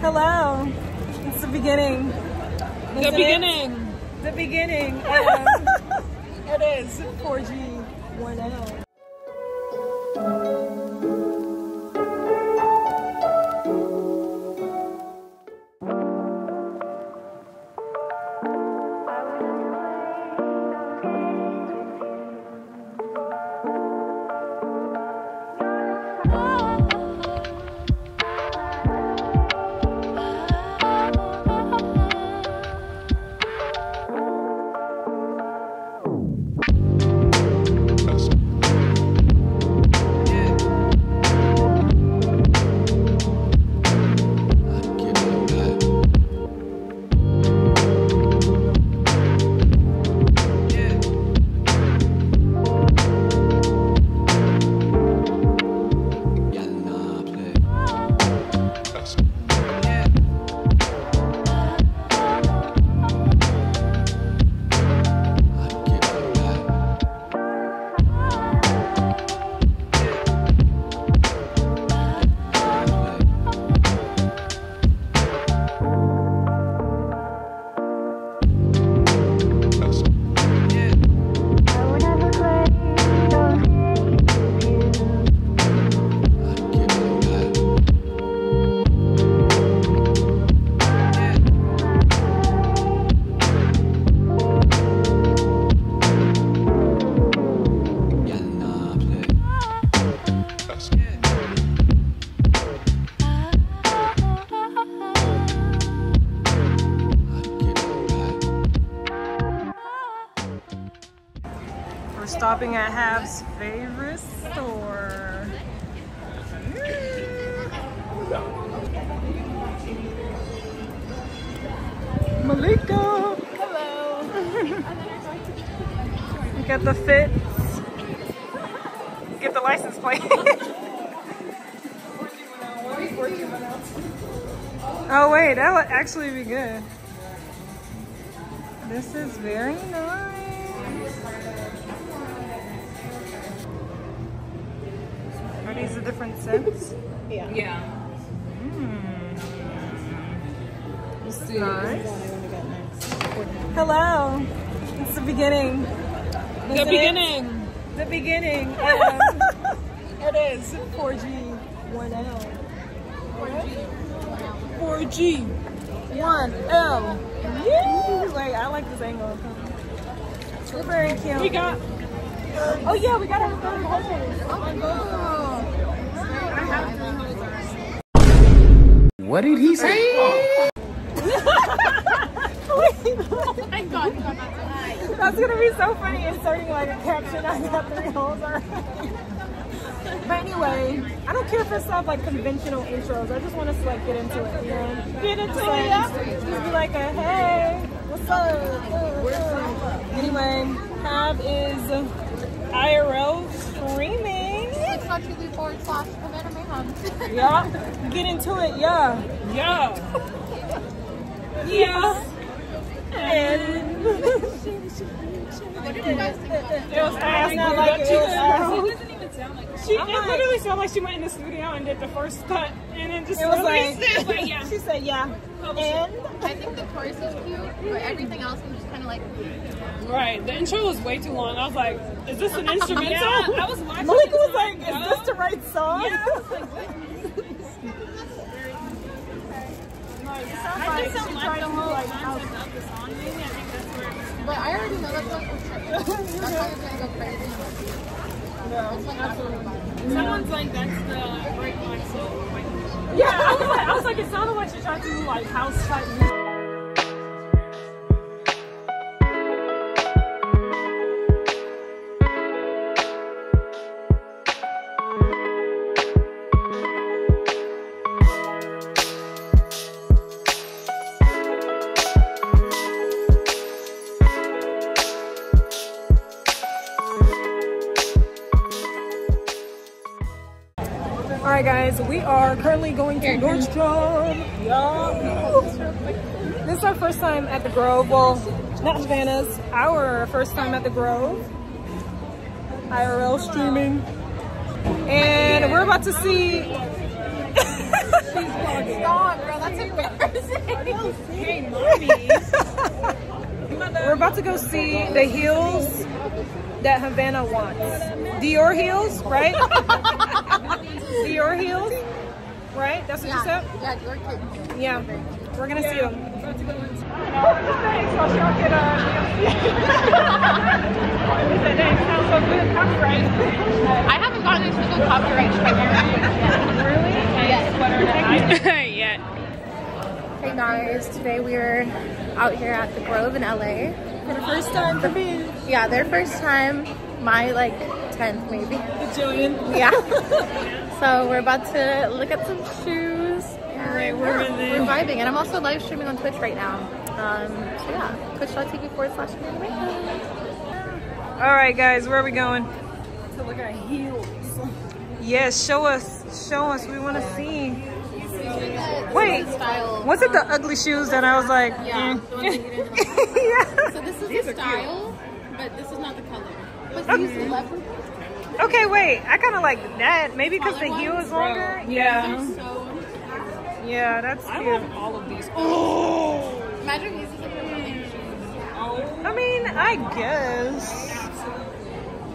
Hello. It's the beginning. The Isn't it? beginning. The beginning. Um, it is 4G 1L. Get the fits. Get the license plate. oh wait, that would actually be good. This is very nice. Are these the different scents? Yeah. Hmm. Let's. Nice. Hello. It's the beginning. The Isn't it? beginning. The beginning. Um, it is 4G 1L. 4G 1L. Yay! Wait, I like this angle. We're very cute. We got Oh yeah, we gotta have a hose. Oh my god. I have. What did he say? Oh my god, That's gonna be so funny inserting like a caption. I got three holes already. But anyway, I don't care for stuff like conventional intros. I just want us to like get into it, you know? Get into it, yeah. Just be like a hey, what's up? Anyway, Hav is IRL streaming. twitch.tv forward slash Commander Mayhem. Yeah. Get into it, yeah. yeah. Yeah. And What did you guys think about it? It was fast. not like it. She It doesn't even sound like she. It I'm like- literally sounded like she went in the studio and did the first cut, and then just It was like- it. But yeah. she said, yeah. And I think the chorus is cute, but everything else I'm just kind of like, Right. The intro was way too long. I was like, is this an instrumental? I was watching. Malika was like, is this the right song? Yeah, I was like, what? I like whole concept of the song. Maybe I think that's where. it was but I already know that's you're gonna go crazy. It's like Someone's like, that's the break my. Like, yeah, I was like, I was like, it sounded like she tried to do like house type. Right, guys, we are currently going to Nordstrom. This is our first time at the Grove. Well, not Savannah's, our first time at the Grove. IRL streaming. And we're about to see. He's vlogging. Stop, girl. That's embarrassing. We're about to go see the heels that Havana wants. Dior heels, right? Dior heels, right? That's what you said? Yeah, your kid. Yeah. We're gonna see them. I haven't gotten a single copyright strike yet. yeah. Hey guys, today we're out here at the Grove in LA. For the first time for me. Yeah, their first time, my like 10th maybe. Jillian. Yeah. so we're about to look at some shoes. Alright, we're in We're vibing, and I'm also live streaming on Twitch right now. Um, so yeah, twitch.tv forward slash All right, guys, where are we going? To look at heels. Yes, show us, show us. We want to see. Wait, was it the ugly shoes that I was like? Yeah. mm. yeah. So this is the style, but this is not the color. But Okay. these leopard Okay, wait. I kind of like that. Maybe because the Color heel ones, is longer. Yeah. so Yeah, that's I cute. love all of these. Oh. imagine these is like the running shoes. I mean, I guess.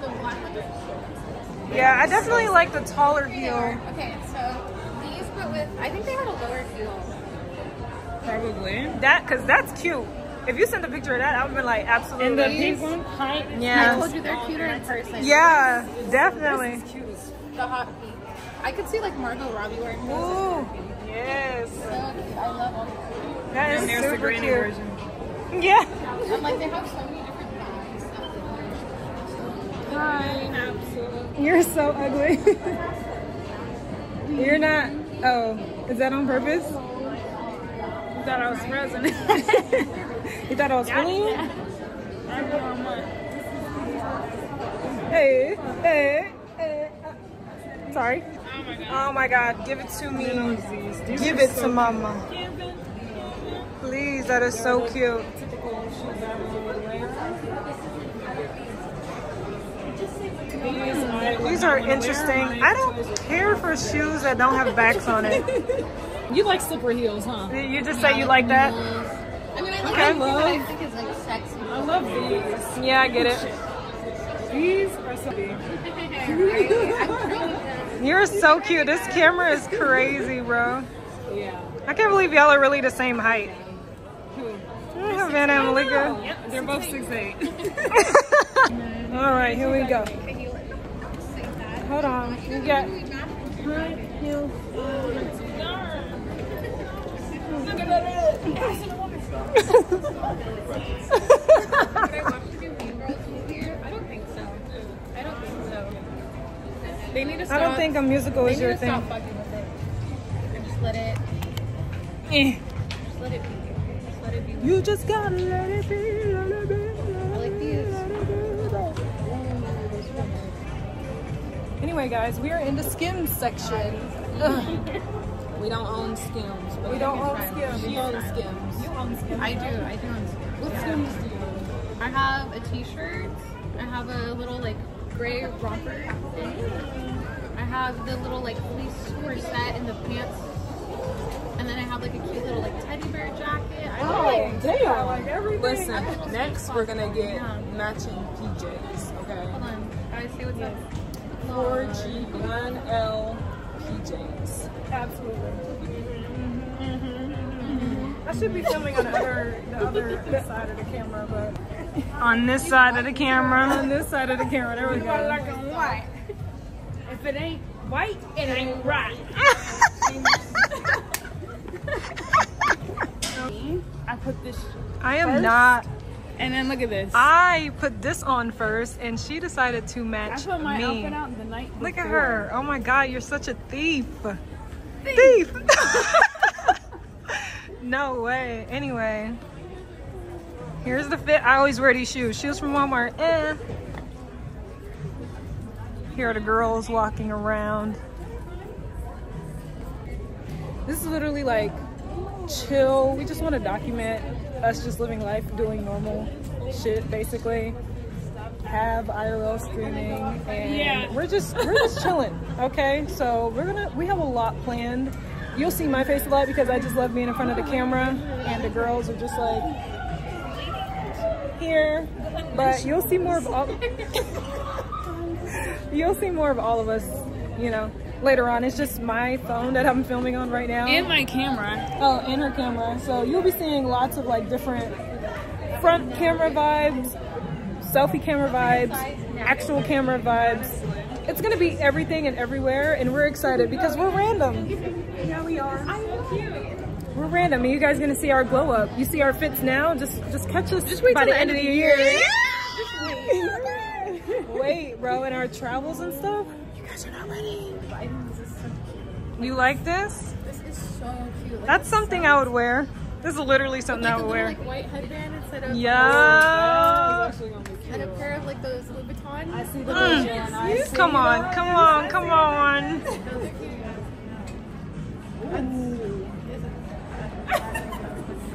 The black ones. Yeah, I definitely like the taller heel. Okay, so these, but with I think they had a lower heel. Probably. That, cause that's cute. If you sent a picture of that, I would have been like, absolutely. And the pink one, height. I told you they're cuter in person. Yeah, definitely. The hot pink. I could see like Margot Robbie wearing those. Ooh, yes. So cute. I love all these. That is And there's the super granny cute. version. Yeah. And like they have so many different bags. Absolutely. You're so ugly. You're not. Oh, is that on purpose? You thought I was present. You thought I was fooling you? I know how much. Hey, hey, hey. uh, Sorry. Oh my god. Oh my God, give it to me. Give it to mama. Please, that is so cute. Typical shoes that everyone would wear. These I would These not are interesting. I don't care for shoes that don't have backs on it. You like slipper heels, huh? You just say you like that? I I like Okay. okay. I think it's like sexy. I love these. Yeah, I get it. These are so big. You're so cute. This camera is crazy, bro. Yeah. I can't believe y'all are really the same height. Who? Havana and Malika. Oh, yep, they're both six eight. All right, here we go. Hold on. You got high heels. Look at that. I don't think so. I don't think so. They need to I don't think a musical they is need your to thing. stop fucking with it. And just let it. Eh. Just let it be. Just let it be. You just gotta let it be, let it be. I like these. Anyway, guys, we are in the Skims section. Ugh. We don't own Skims. but We don't own try. Skims. She owns Skims. You own Skims. I do. I do on Skims. What yeah. Skims do you I have a t-shirt. I have a little like gray romper thing. I have the little like fleece corset in the pants. And then I have like a cute little like teddy bear jacket. I Oh, like damn. I like everything. Listen, next we're gonna get Yeah. matching PJs, okay? hold on. Guys, say what's up. 4G1L PJs. Absolutely. Mm-hmm. I should be filming on the other, the other side of the camera, but on this side of the camera, on this side of the camera. There we go. white. If it ain't white, it ain't right. I put this, I am First? not. And then look at this. I put this on first, and she decided to I match put my me. outfit out the night Look at her. Oh my God, you're such a thief. Thief. no way. Anyway, here's the fit. I always wear these shoes. Shoes from Walmart. Eh. Here are the girls walking around. This is literally like chill. We just want to document us just living life, doing normal shit, basically. Hav IRL streaming, and Yeah. we're just we're just chilling. Okay, so we're gonna we have a lot planned. you'll see my face a lot because I just love being in front of the camera and the girls are just like here. But you'll see more of all you'll see more of all of us, you know, later on. It's just my phone that I'm filming on right now. And my camera. Oh, and her camera. So you'll be seeing lots of like different front camera vibes, selfie camera vibes, actual camera vibes. It's gonna be everything and everywhere, and we're excited because we're random. Yeah, we are. We're random, and you guys gonna see our glow up. You see our fits now. Just, just catch us. Just wait by till the end of the year. Wait, bro, and our travels and stuff. You guys are not ready. You like this? This is so cute. Like, That's something I would wear. This is literally something I like a would little, wear. like white headband instead of Yeah. and a pair of like those Louis Vuitton. I see Mm. Come on, come on, come on.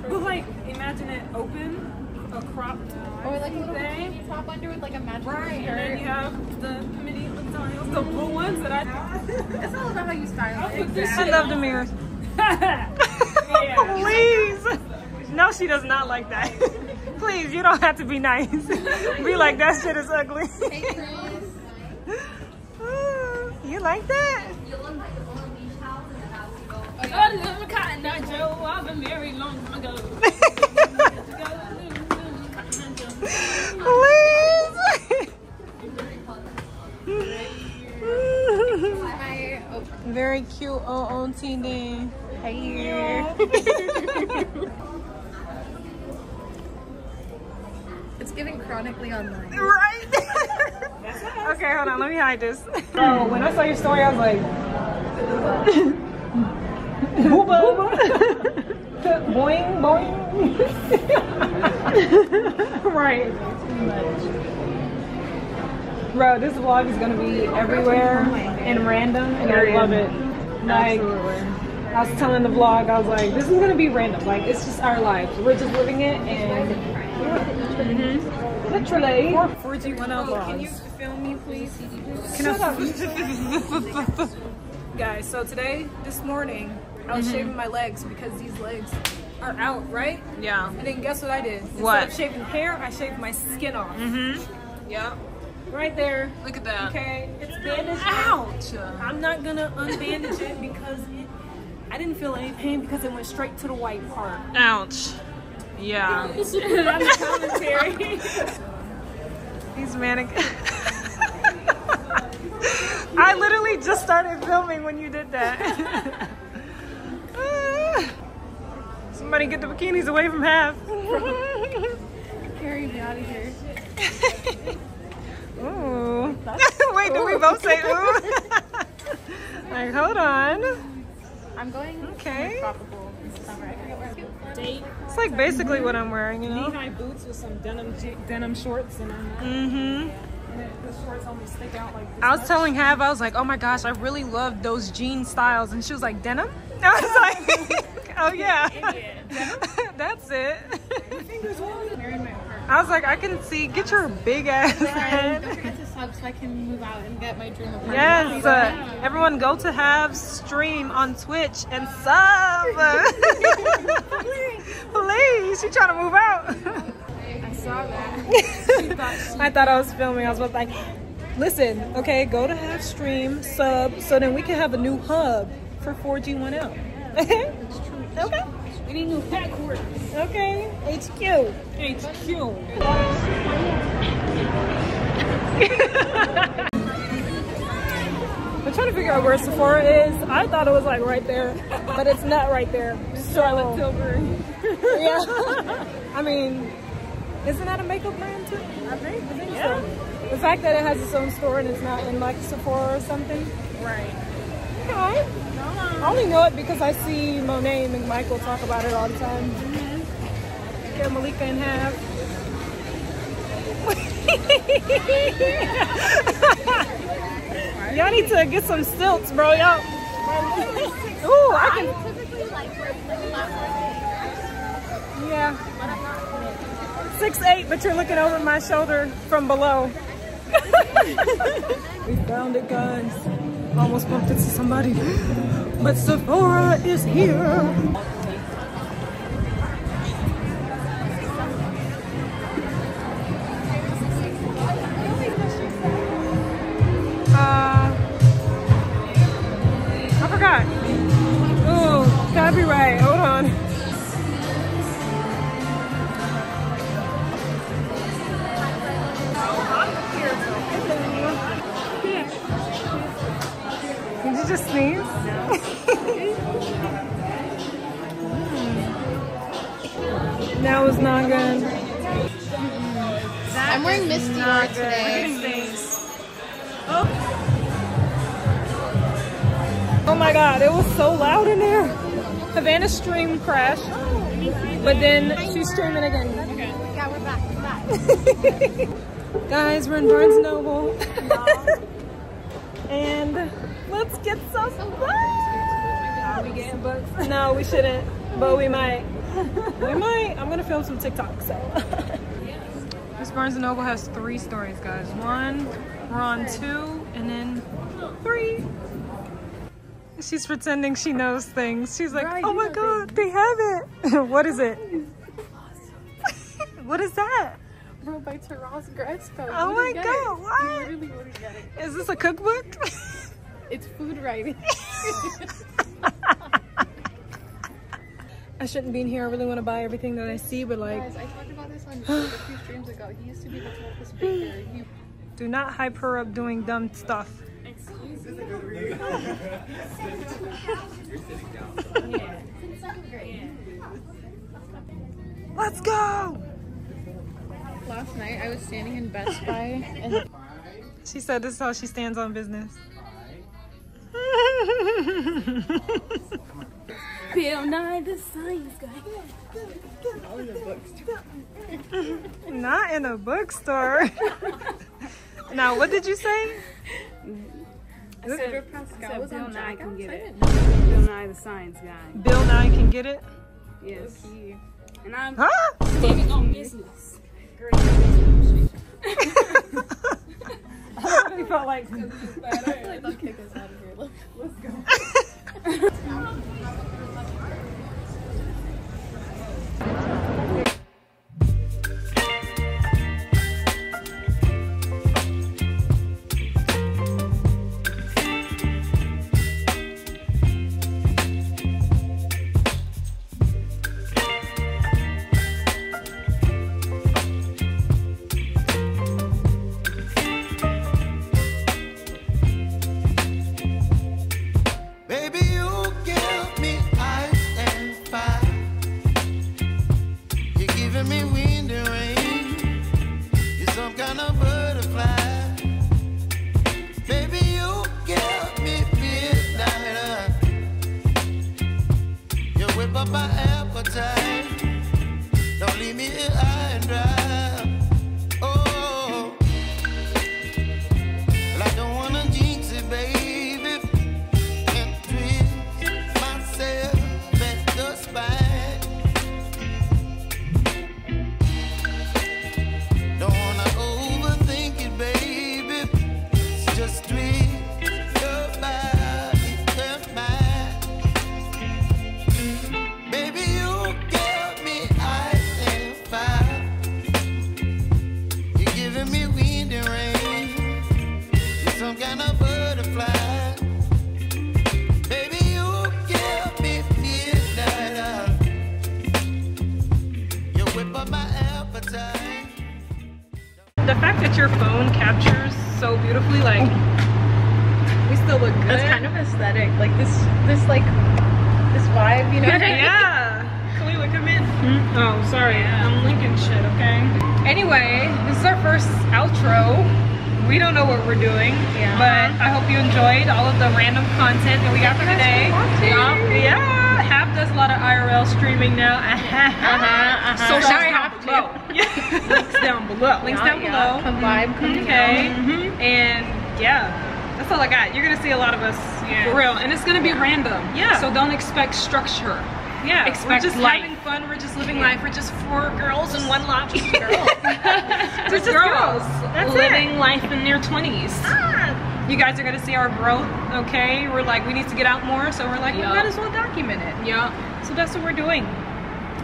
But like, imagine it open, a crop Or like a little Thing. bikini top under with like a matching Right, and then you have the committee styles, the blue ones that I. It's all about how you style it. I love the mirrors. Please. No, she does not like that. Please, you don't have to be nice. be like, that shit is ugly. Hey, Chris. you look like the old beach house and the house you that? I love Cotton Eye Joe. I've been married long time ago. Very cute OOTD. Hey. it's getting chronically online. right? okay, hold on. Let me hide this. Bro, when I saw your story, I was like, booba. boing, boing. right. Bro, this vlog is gonna be everywhere and random, and I love it. Like, I was telling the vlog, I was like, this is gonna be random. Like, it's just our lives. We're just living it, and literally. 4G1L vlogs. Can you film me, please? Shut up. Guys, so today, this morning, I was shaving my legs because these legs are out, right? Yeah. And then guess what I did? Instead What? of shaving hair, I shaved my skin off. Mm-hmm. Yeah. Right there. Look at that. Okay. It's bandaged. Ouch. I'm not gonna unbandage it because it, I didn't feel any pain because it went straight to the white part. Ouch. Yeah. That's commentary. These manic. I literally just started filming when you did that. Somebody get the bikinis away from half. Carry me out of here. Ooh. Wait, did we both say ooh? like, hold on. I'm going Okay. tropical this summer. I forget where I'm Date It's like basically what I'm wearing, you know? knee-high boots with some denim denim shorts and, Mm-hmm. the shorts only stick out like. I was telling Hav, I was like, oh my gosh, I really love those jean styles. And she was like, denim? I was like, oh yeah. That's it. I was like, I can see, get your big ass Don't head. forget to sub so I can move out and get my dream apartment. Yes, uh, everyone go to Hav's stream on Twitch and sub. Please, she trying to move out. I saw that. I thought I was filming. I was about like, listen, okay, go to Hav stream, sub, so then we can have a new hub for 4G1L. Okay? Okay. We need new headquarters. Okay. HQ. HQ. I'm trying to figure out where Sephora is. I thought it was like right there, but it's not right there. Charlotte So, Tilbury. yeah. I mean, isn't that a makeup brand too? I think. I think so. The fact that it has its own store and it's not in like Sephora or something. Right. Okay. I only know it because I see Monet and McMichael talk about it all the time. Yeah, Malika and Hav. Y'all need to get some stilts, bro. Y'all. Ooh, I can. Yeah. Six eight, but you're looking over my shoulder from below. we found it, guys. Almost bumped into somebody. But Sephora is here. You just sneeze? that was not good. I'm wearing Misty today. Oh. oh my god, it was so loud in there. Havana's stream crashed, but then she's streaming again. Yeah, we're back. We're back. Guys, we're in Barnes Noble. and let's get some books. We getting books? No, we shouldn't, but we might. We might. I'm gonna film some TikTok, so. This Barnes and Noble has three stories, guys. One, we're on two, and then three. She's pretending she knows things. She's like, oh my god, they have it. what is it? what is that? Bro, by Taras Gretzko. Oh my god, what? really want to get it. Is this a cookbook? It's food writing. I shouldn't be in here. I really want to buy everything that I see, but like, Guys, I talked about this on a few streams ago. He used to be the toughest baker. He do not hype her up doing dumb stuff. Let's go! Last night I was standing in Best Buy and She said this is how she stands on business. Bill Nye the Science Guy. Not in a bookstore. now, what did you say? Pedro Pascal was Bill on Nye can Jackouts. get it. didn't Bill Nye the Science Guy. Bill Nye can get it. Yes. And I'm Huh? standing on like this vibe, you know? yeah. Kahilah, come in. Hmm? Oh, sorry. I'm linking shit, okay? Anyway, this is our first outro. We don't know what we're doing, Yeah. but I hope you enjoyed all of the random content that we got for today. Yeah. yeah. Hav does a lot of IRL streaming now. Socials Now I down have to. below. Links down below. Links down yeah. below. Come vibe, come mm-hmm. Okay. hang And yeah, that's all I got. You're gonna see a lot of us. For real. And it's gonna be random. Yeah. So don't expect structure. Yeah, we're just life. having fun. We're just living life. We're just four girls and one lobster. We're just girls. That's living life in their 20s. Ah, you guys are gonna see our growth. Okay, we're like we need to get out more, so we're like Yeah. we might as well document it. Yeah. So that's what we're doing.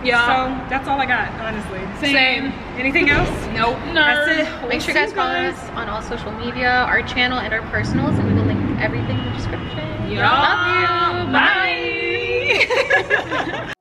Yeah. So that's all I got, honestly. Same. Anything else? Nope. That's it. Make We'll sure you guys follow us on all social media, our channel, and our personals, and we will link everything in the description. Yeah. Love you. Bye.